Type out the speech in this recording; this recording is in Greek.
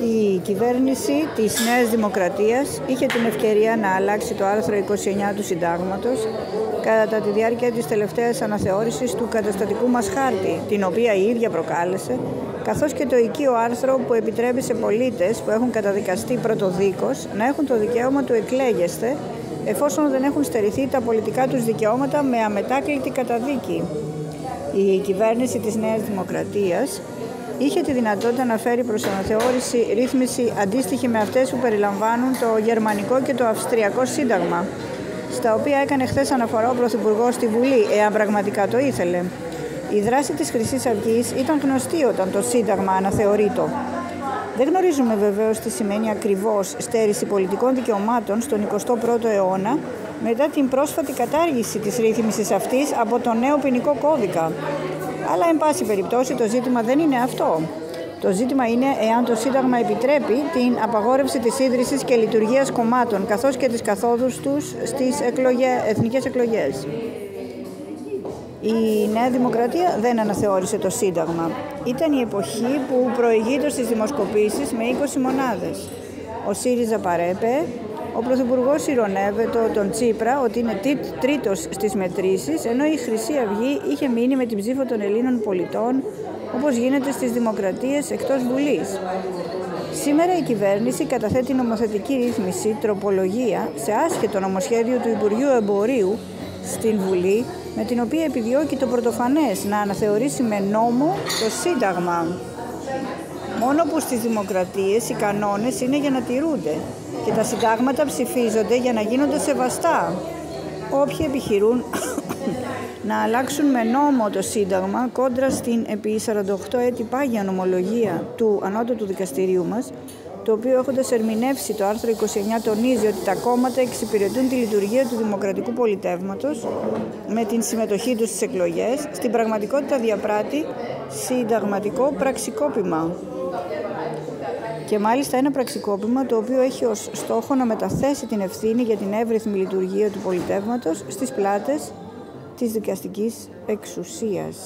Η κυβέρνηση της Νέας Δημοκρατίας είχε την ευκαιρία να αλλάξει το άρθρο 29 του Συντάγματος κατά τη διάρκεια της τελευταίας αναθεώρησης του καταστατικού μας χάρτη, την οποία η ίδια προκάλεσε, καθώς και το οικείο άρθρο που επιτρέπει σε πολίτες που έχουν καταδικαστεί πρωτοδίκως να έχουν το δικαίωμα του εκλέγεστε εφόσον δεν έχουν στερηθεί τα πολιτικά τους δικαιώματα με αμετάκλητη καταδίκη. Η κυβέρνηση της Νέας Δημοκρατίας είχε τη δυνατότητα να φέρει προς αναθεώρηση ρύθμιση αντίστοιχη με αυτές που περιλαμβάνουν το γερμανικό και το αυστριακό σύνταγμα, στα οποία έκανε χθες αναφορά ο Πρωθυπουργός στη Βουλή, εάν πραγματικά το ήθελε. Η δράση της χρυσής αυγής ήταν γνωστή όταν το Σύνταγμα αναθεωρείτο. Δεν γνωρίζουμε βεβαίως τι σημαίνει ακριβώς στέρηση πολιτικών δικαιωμάτων στον 21ο αιώνα μετά την πρόσφατη κατάργηση της ρύθμισης αυτής από το νέο ποινικό κώδικα. Αλλά, εν πάση περιπτώσει, το ζήτημα δεν είναι αυτό. Το ζήτημα είναι εάν το Σύνταγμα επιτρέπει την απαγόρευση της ίδρυσης και λειτουργίας κομμάτων, καθώς και της καθόδους τους στις εκλογέ, εθνικές εκλογές. Η Νέα Δημοκρατία δεν αναθεώρησε το Σύνταγμα. Ήταν η εποχή που προηγείται στις δημοσκοπήσεις με 20 μονάδες. Ο ΣΥΡΙΖΑ παρέπε, ο Πρωθυπουργός ηρωνεύεται τον Τσίπρα ότι είναι τρίτος στις μετρήσεις, ενώ η Χρυσή Αυγή είχε μείνει με την ψήφο των Ελλήνων πολιτών, όπως γίνεται στις δημοκρατίες εκτός Βουλής. Σήμερα η κυβέρνηση καταθέτει νομοθετική ρύθμιση, τροπολογία, σε άσχετο νομοσχέδιο του Υπουργείου Εμπορίου στην Βουλή, με την οποία επιδιώκει το πρωτοφανές να αναθεωρήσει με νόμο το Σύνταγμα. Μόνο που στις δημοκρατίες οι κανόνες είναι για να τηρούνται και τα συντάγματα ψηφίζονται για να γίνονται σεβαστά. Όποιοι επιχειρούν να αλλάξουν με νόμο το Σύνταγμα κόντρα στην επί 48 έτη πάγια νομολογία του Ανώτατου Δικαστηρίου μας, το οποίο έχοντας ερμηνεύσει το άρθρο 29 τονίζει ότι τα κόμματα εξυπηρετούν τη λειτουργία του δημοκρατικού πολιτεύματος με την συμμετοχή τους στις εκλογές, στην πραγματικότητα διαπράττει συνταγματικό πραξικόπημα και μάλιστα ένα πραξικόπημα το οποίο έχει ως στόχο να μεταθέσει την ευθύνη για την εύρυθμη λειτουργία του πολιτεύματος στις πλάτες της δικαστικής εξουσίας.